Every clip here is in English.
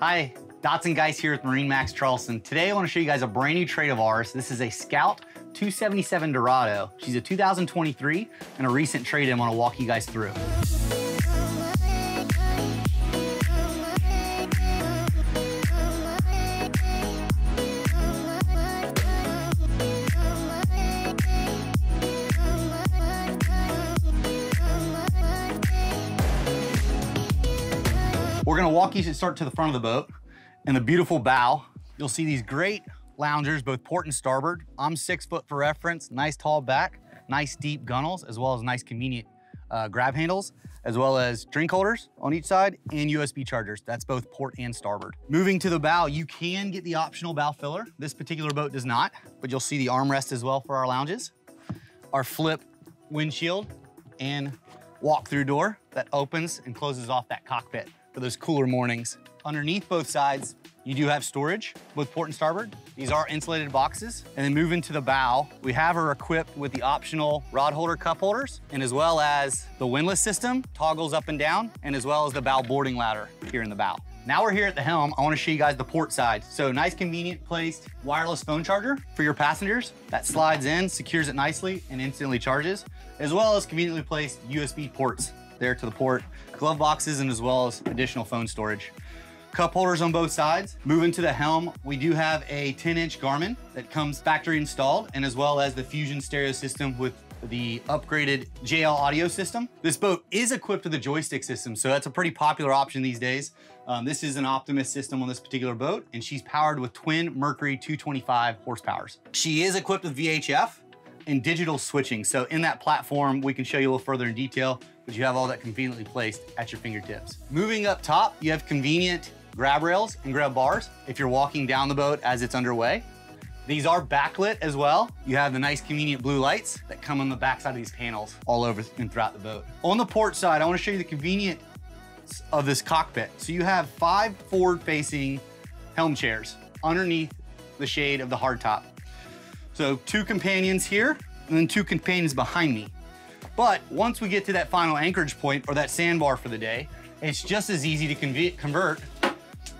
Hi, Dotson Guys here with MarineMax Charleston. Today I want to show you guys a brand new trade of ours. This is a Scout 277 Dorado. She's a 2023 and a recent trade I want to walk you guys through. We're gonna walk you to start to the front of the boat. In the beautiful bow, you'll see these great loungers, both port and starboard. I'm six foot for reference, nice tall back, nice deep gunnels, as well as nice convenient uh, grab handles, as well as drink holders on each side and USB chargers. That's both port and starboard. Moving to the bow, you can get the optional bow filler. This particular boat does not, but you'll see the armrest as well for our lounges. Our flip windshield and walk-through door that opens and closes off that cockpit for those cooler mornings. Underneath both sides, you do have storage, both port and starboard. These are insulated boxes. And then moving to the bow, we have her equipped with the optional rod holder cup holders, and as well as the windlass system, toggles up and down, and as well as the bow boarding ladder here in the bow. Now we're here at the helm, I wanna show you guys the port side. So nice convenient placed wireless phone charger for your passengers that slides in, secures it nicely, and instantly charges, as well as conveniently placed USB ports there to the port, glove boxes, and as well as additional phone storage. Cup holders on both sides. Moving to the helm, we do have a 10 inch Garmin that comes factory installed and as well as the Fusion stereo system with the upgraded JL audio system. This boat is equipped with a joystick system, so that's a pretty popular option these days. Um, this is an Optimus system on this particular boat, and she's powered with twin Mercury 225 horsepowers. She is equipped with VHF and digital switching. So in that platform, we can show you a little further in detail, but you have all that conveniently placed at your fingertips. Moving up top, you have convenient grab rails and grab bars if you're walking down the boat as it's underway. These are backlit as well. You have the nice convenient blue lights that come on the backside of these panels all over and throughout the boat. On the port side, I wanna show you the convenience of this cockpit. So you have five forward facing helm chairs underneath the shade of the hardtop. So two companions here and then two companions behind me. But once we get to that final anchorage point or that sandbar for the day, it's just as easy to convert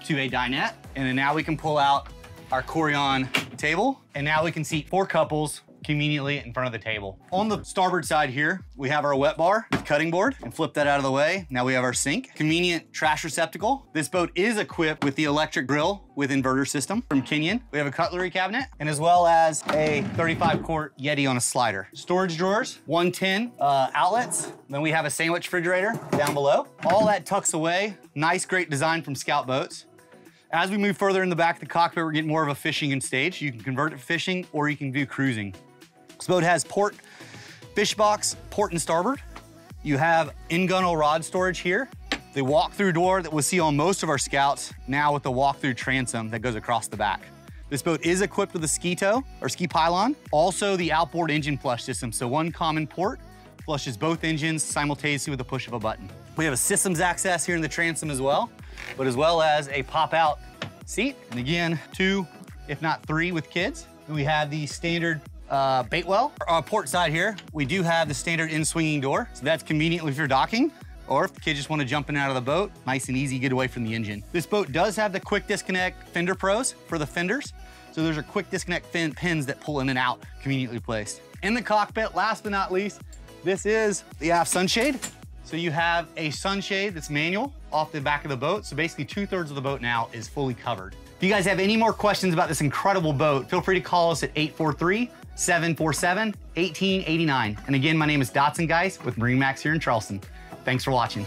to a dinette. And then now we can pull out our Corian table. And now we can seat four couples conveniently in front of the table. On the starboard side here, we have our wet bar cutting board and flip that out of the way. Now we have our sink, convenient trash receptacle. This boat is equipped with the electric grill with inverter system from Kenyon. We have a cutlery cabinet and as well as a 35 quart Yeti on a slider. Storage drawers, 110 uh, outlets. Then we have a sandwich refrigerator down below. All that tucks away. Nice, great design from Scout Boats. As we move further in the back of the cockpit, we're getting more of a fishing and stage. You can convert it to fishing or you can do cruising. This boat has port fish box, port and starboard. You have in-gunnel rod storage here. The walk-through door that we'll see on most of our Scouts, now with the walk-through transom that goes across the back. This boat is equipped with a ski tow or ski pylon. Also the outboard engine flush system. So one common port flushes both engines simultaneously with the push of a button. We have a systems access here in the transom as well but as well as a pop-out seat. And again, two, if not three with kids. And we have the standard uh, bait well. Our port side here, we do have the standard in-swinging door. So that's conveniently if you're docking or if the kids just want to jump in and out of the boat, nice and easy, get away from the engine. This boat does have the quick disconnect fender pros for the fenders. So those are quick disconnect fin pins that pull in and out, conveniently placed. In the cockpit, last but not least, this is the aft sunshade. So you have a sunshade that's manual off the back of the boat. So basically two thirds of the boat now is fully covered. If you guys have any more questions about this incredible boat, feel free to call us at 843 747 1889. And again, my name is Dotson Guys with MarineMax here in Charleston. Thanks for watching.